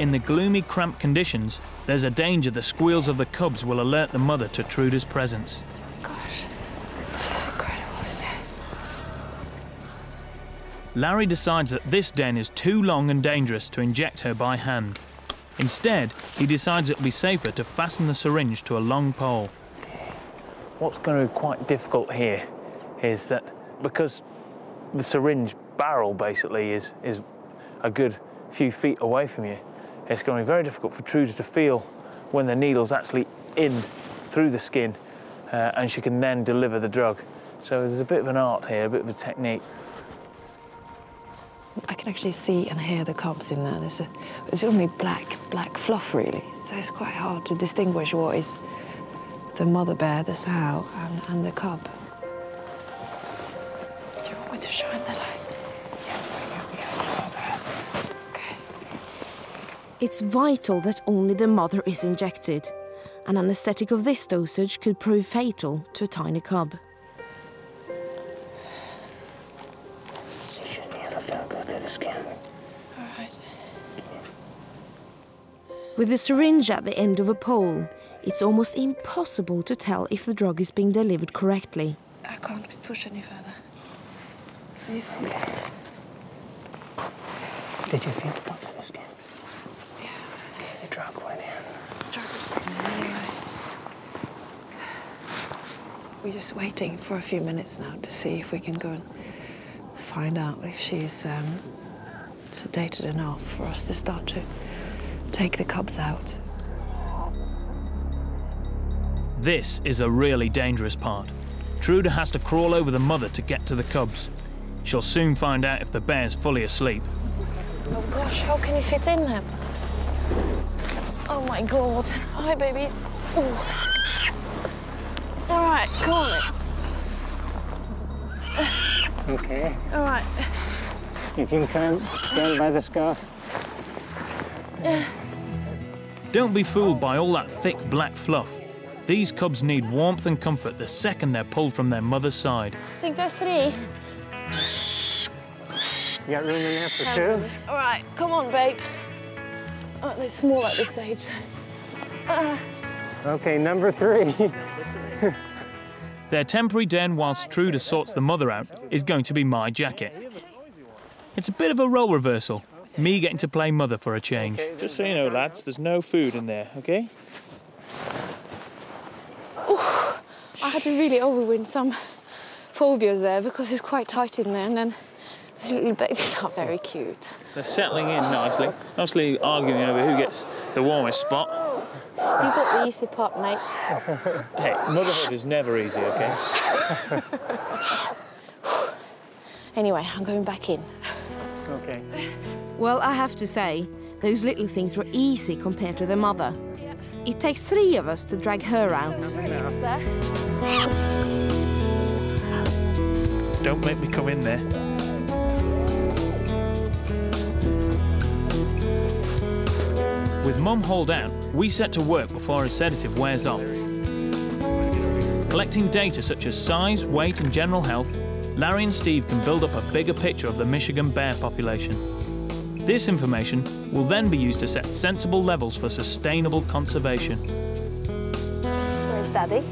in the gloomy, cramped conditions, there's a danger the squeals of the cubs will alert the mother to Trude's presence. Gosh, this is incredible, isn't it? Larry decides that this den is too long and dangerous to inject her by hand. Instead, he decides it'll be safer to fasten the syringe to a long pole. What's going to be quite difficult here is that because the syringe barrel basically is, is a good few feet away from you, it's going to be very difficult for Trude to feel when the needle's actually in through the skin uh, and she can then deliver the drug. So there's a bit of an art here, a bit of a technique. I can actually see and hear the cubs in there. There's, a, there's only black, black fluff, really. So it's quite hard to distinguish what is the mother bear, the sow, and, and the cub. Do you want me to shine the light? It's vital that only the mother is injected. An anesthetic of this dosage could prove fatal to a tiny cub. All right. With the syringe at the end of a pole, it's almost impossible to tell if the drug is being delivered correctly. I can't push any further. Did you feel the touch of the skin? Yeah. The drug went in. Drug is in anyway. We're just waiting for a few minutes now to see if we can go and find out if she's um, sedated enough for us to start to take the cubs out. This is a really dangerous part. Trude has to crawl over the mother to get to the cubs. She'll soon find out if the bear's fully asleep. Oh gosh, how can you fit in there? Oh my god. Hi, babies. Ooh. All right, come on. Okay. All right. You can come stand by the scarf. Don't be fooled by all that thick black fluff. These cubs need warmth and comfort the second they're pulled from their mother's side. I think there's three. You got room in there for two? All right, come on, babe. Oh, they're small at this age. Uh, Okay, number three. Their temporary den whilst Trude sorts the mother out is going to be my jacket. It's a bit of a role reversal, me getting to play mother for a change. Just so you know, lads, there's no food in there, okay? I had to really overwin some phobias there because it's quite tight in there, and then these little babies are very cute. They're settling in nicely, mostly arguing over who gets the warmest spot. You got the easy part, mate. Hey, motherhood is never easy, okay? Anyway, I'm going back in. Okay. Well, I have to say, those little things were easy compared to the mother. It takes three of us to drag her out. Hips. Don't make me come in there. With Mum hauled out, we set to work before a sedative wears off. Collecting data such as size, weight and general health, Larry and Steve can build up a bigger picture of the Michigan bear population. This information will then be used to set sensible levels for sustainable conservation. Where's Daddy?